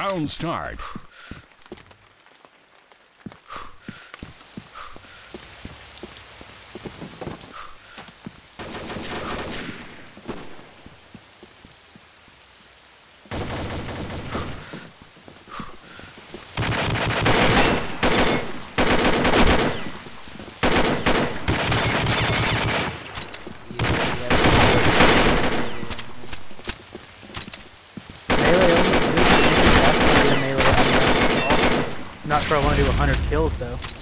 Round start. Not sure I want to do 100 kills though.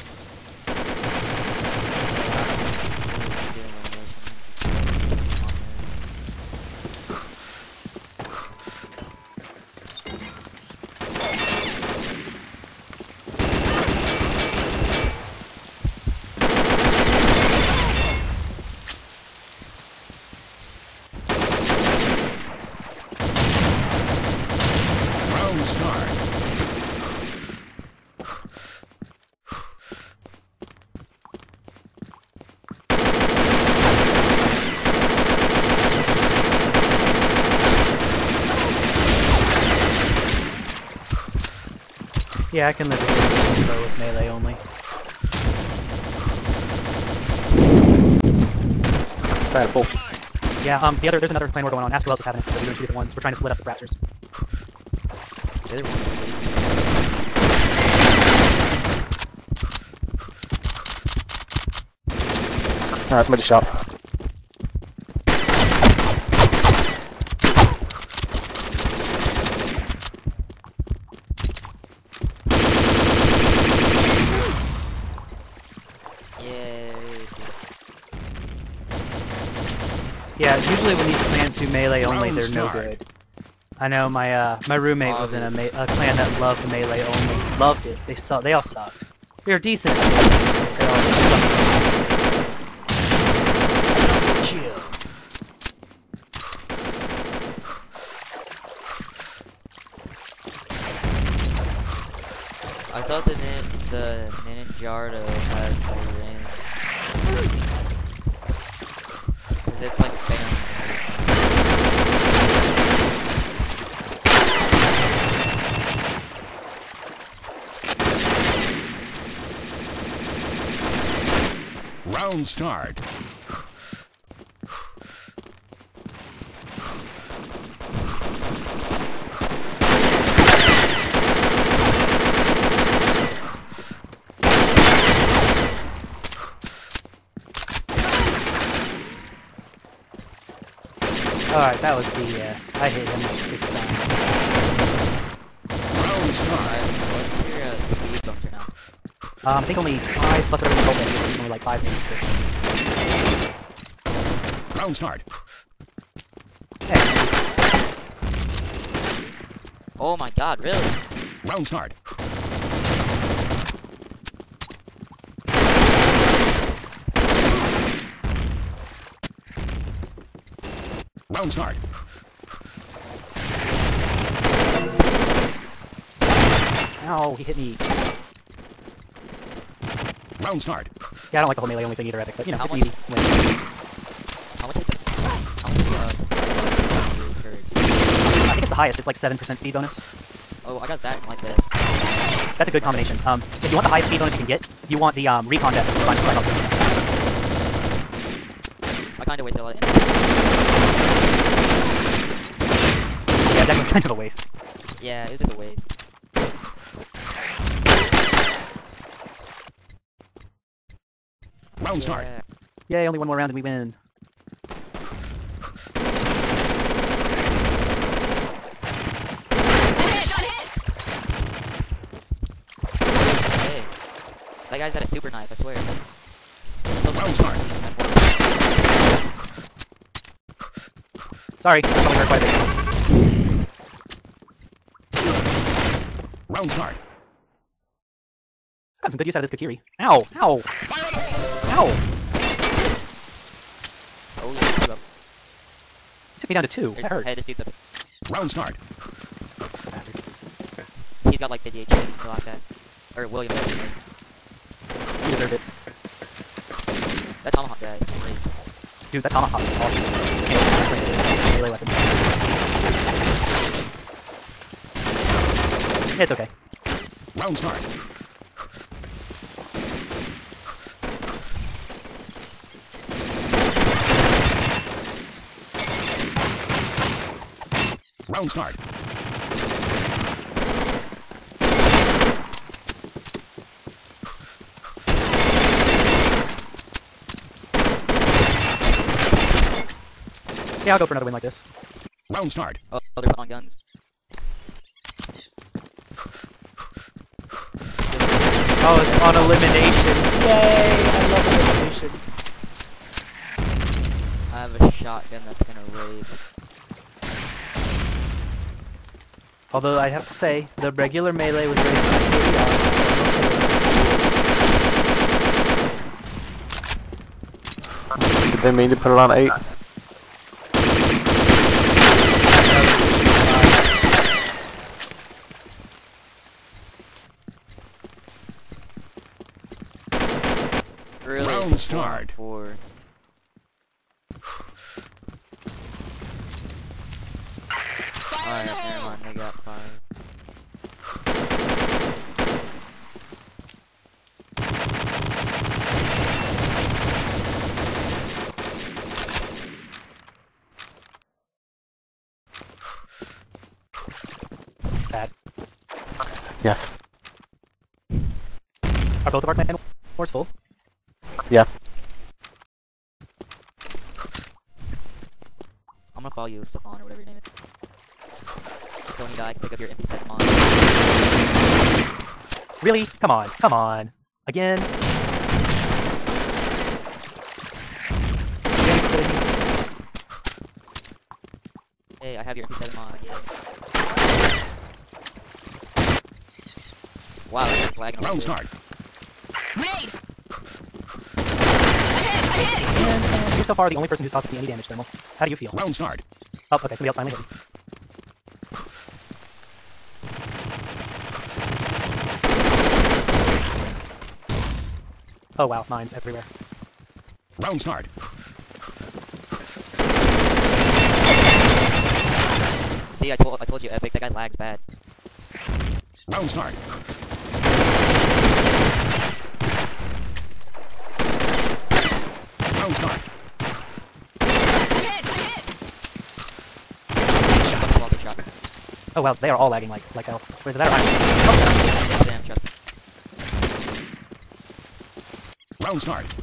Yeah, I can live with melee only. Yeah, um, the other there's another clan war going on. Ask who else is having it. So we're doing two different ones. We're trying to split up the Raptors. Alright, somebody shot. Yeah, usually when these clans do melee only, they're no good. I know my uh my roommate was in a, a clan that loved melee only. Loved it. They saw they all sucked. They were decent. They all sucked. Kill. I thought the nin the Ninjago has more range. Cause it's like family. Round start. Alright, that was the uh I hit him like six times. Round start. Alright, what's your uh, speed bumper now? Um I think only five plus whatever the total is, only like five things. Round start. Hey, Oh my god, really? Round start. Round start. Ow, he hit me. Round start. Yeah, I don't like the whole melee only thing either, Epic, but you know, How it's much- easy. Win. How much is the how much is the uh. I think it's the highest, it's like 7% speed bonus. Oh, I got that like this. That's a good combination. Um, if you want the highest speed bonus you can get, You want the um, recon deck. Fine, fine, I'll do. I kinda wasted a lot of energy. Yeah, that was kind of a waste. Yeah, it was just a waste. Round start. Yeah. Yay, only one more round and we win. Hit, shot hit. Hey. That guy's got a super knife, I swear. Round start. Sorry, that probably hurt quite a bit. Round start. Got some good use out of this Kakiri. Ow! Ow! Ow! Oh yeah, two up. Took me down to two. Hey, That hurt. Hey, this dude's up. Round start. He's got like the DH to lock that. Or William does, anyways. You deserved it. That tomahawk guy. is- Dude, that tomahawk is awesome. Melee weapon. It's okay. Round start. Round start. Yeah, I'll go for another win like this. Round start. Oh, oh, they're on guns. Oh, it's on elimination. Yay! I love elimination. I have a shotgun that's gonna raid. Although I have to say, the regular melee was very pretty awesome. Did they mean to put it on 8? Really? Round it's a four on start. Four. Fire in the Alright, never hole. mind, they got five. Bad. Yes. Are both of our clan wars full? Yeah. I'm gonna follow you, Stefan, or whatever your name is. So when you die, pick up your MP7 mod. Really? Come on, come on. Again? Hey, I have your MP7 mod, yeah. Wow, that's just lagging Round little start. Raid. I hit, I hit. And, uh, you're so far the only person who's talked to me any damage, Thermal. How do you feel? Round start. Oh, okay, somebody else finally hit me. Oh wow, mines everywhere. Round start. See, I told I told you, Epic, that guy lags bad. Round start. Round start. I hit, I hit. Fuck the wall, good shot. Oh wow, they are all lagging like like hell. Wait, is that or oh, I'm- Yeah, damn, trust me. Round start.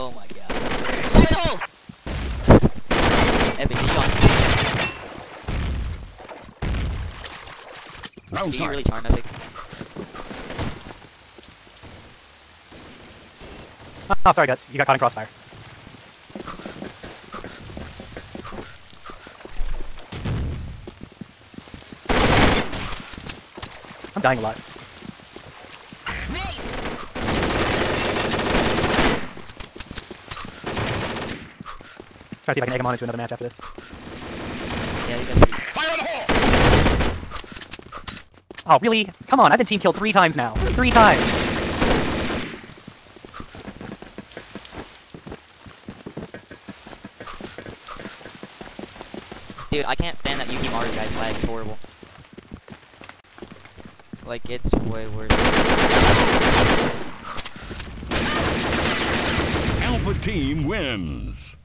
Oh my god. Fire in the hole. Epic, did you, on, Round did you start. really charm Epic? Oh, sorry guys, you got caught in crossfire. I'm dying a lot. Try to see if I can egg him on into another match after this. Oh, really? Come on, I've been team killed three times now. Three times! Dude, I can't stand that Yuki Mario guy's lag, it's horrible. Like, it's way worse. Alpha team wins!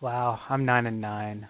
Wow, I'm 9 and 9.